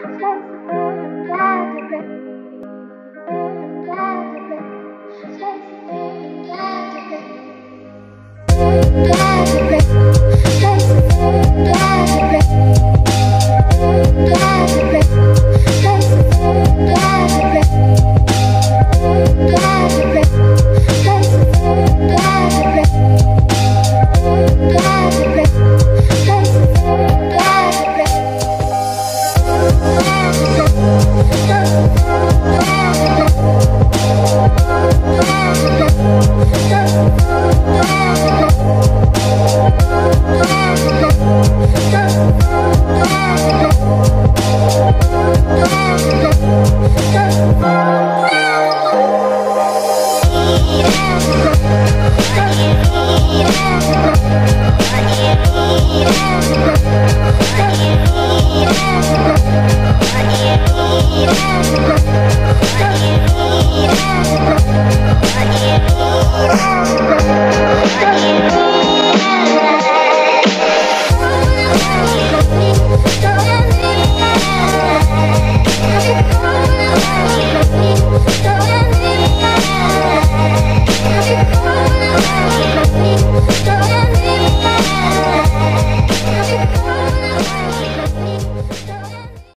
What do you need?